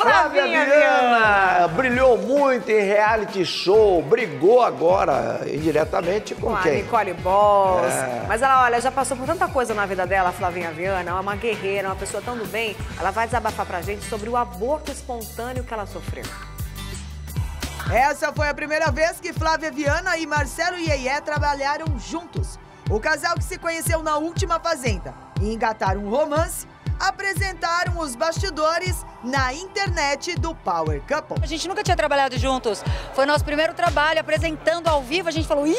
Flávia Viana brilhou muito em reality show, brigou agora indiretamente com, Com a quem? Nicole Balls. É. Mas ela, olha, já passou por tanta coisa na vida dela, a Flavinha Viana, é uma guerreira, uma pessoa tão do bem. Ela vai desabafar pra gente sobre o aborto espontâneo que ela sofreu. Essa foi a primeira vez que Flávia Viana e Marcelo Iê trabalharam juntos. O casal que se conheceu na última Fazenda e engataram um romance, apresentaram os bastidores na internet do Power Couple. A gente nunca tinha trabalhado juntos. Foi nosso primeiro trabalho, apresentando ao vivo. A gente falou, ih!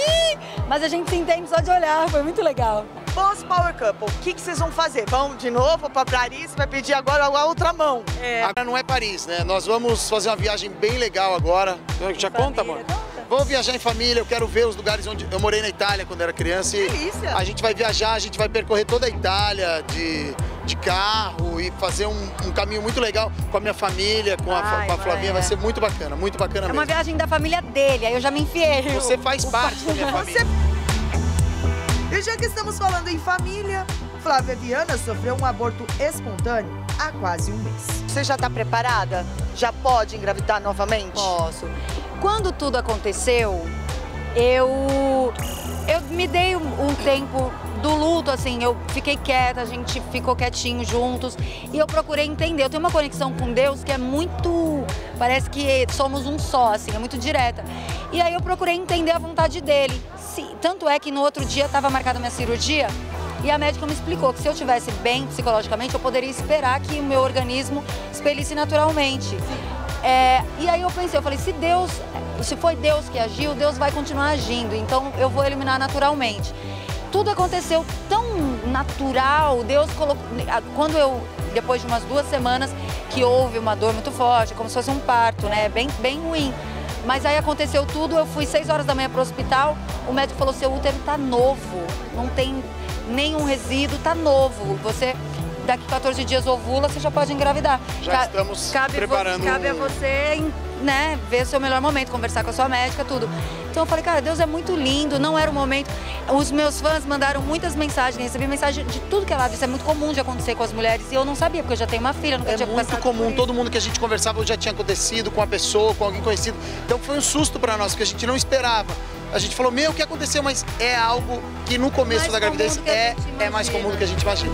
Mas a gente se entende só de olhar. Foi muito legal. Pós Power Couple, o que, que vocês vão fazer? Vão de novo para Paris? Vai pedir agora a outra mão. Agora não é Paris, né? Nós vamos fazer uma viagem bem legal agora. Já conta, amor? Vamos viajar em família, eu quero ver os lugares onde eu morei na Itália quando era criança. E Delícia. A gente vai viajar, a gente vai percorrer toda a Itália de, de carro e fazer um, um caminho muito legal com a minha família, com a, Ai, com a Flavinha. é. Vai ser muito bacana, muito bacana É uma mesmo. viagem da família dele, aí eu já me enfiei. Você faz parte da minha família. E já que estamos falando em família, Flávia Viana sofreu um aborto espontâneo há quase um mês. Você já está preparada? Já pode engravidar novamente? Posso. Quando tudo aconteceu, eu eu me dei um, um tempo do luto, assim, eu fiquei quieta, a gente ficou quietinho juntos e eu procurei entender. Eu tenho uma conexão com Deus que é muito, parece que somos um só, assim, é muito direta. E aí eu procurei entender a vontade dele. Se- tanto é que no outro dia estava marcada minha cirurgia e a médica me explicou que se eu tivesse bem psicologicamente, eu poderia esperar que o meu organismo expelisse naturalmente. É, e aí eu pensei, eu falei, se Deus, se foi Deus que agiu, Deus vai continuar agindo, então eu vou eliminar naturalmente. Tudo aconteceu tão natural, Deus colocou. Quando eu, depois de umas duas semanas, que houve uma dor muito forte, como se fosse um parto, né? Bem, bem ruim. Mas aí aconteceu tudo, eu fui seis horas da manhã para o hospital, o médico falou, seu útero tá novo, não tem nenhum resíduo, tá novo. Você, daqui 14 dias ovula, você já pode engravidar. Já Ca- estamos cabe preparando Cabe a você, né, ver o seu melhor momento, conversar com a sua médica, tudo. Então eu falei, cara, Deus é muito lindo, não era o momento. Os meus fãs mandaram muitas mensagens, recebi mensagem de tudo que é lado. Isso é muito comum de acontecer com as mulheres e eu não sabia, porque eu já tenho uma filha, nunca É tinha muito passado comum, todo mundo que a gente conversava já tinha acontecido com a pessoa, com alguém conhecido. Então foi um susto para nós, porque a gente não esperava. A gente falou, meu, o que aconteceu? Mas é algo que no começo Mais da gravidez que é, é mais comum do que a gente imagina.